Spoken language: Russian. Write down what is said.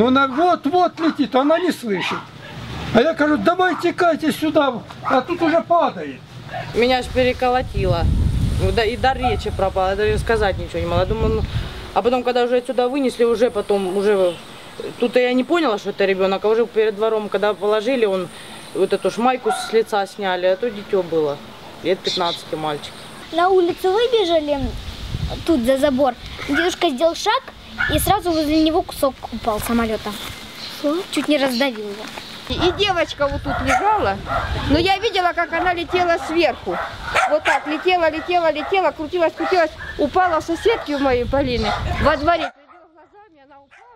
Но она вот-вот летит, она не слышит. А я говорю, давай текайте сюда, а тут уже падает. Меня аж переколотило. Ну, да, И дар речи пропал, я даже сказать ничего не могла. Думаю, ну, а потом, когда уже отсюда вынесли, уже потом, уже тут я не поняла, что это ребенок, а уже перед двором, когда положили, он вот эту шмайку с лица сняли, а то дитё было. Лет 15 мальчик. На улицу выбежали, тут за забор. Дедушка сделал шаг, и сразу возле него кусок упал самолета. Чуть не раздавил его. И девочка вот тут лежала, но я видела, как она летела сверху. Вот так, летела, летела, летела, крутилась, крутилась, упала в соседки у моей Полины во дворе. Глазами она упала.